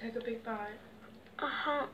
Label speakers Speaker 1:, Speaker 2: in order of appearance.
Speaker 1: Take a big bite.
Speaker 2: Uh-huh.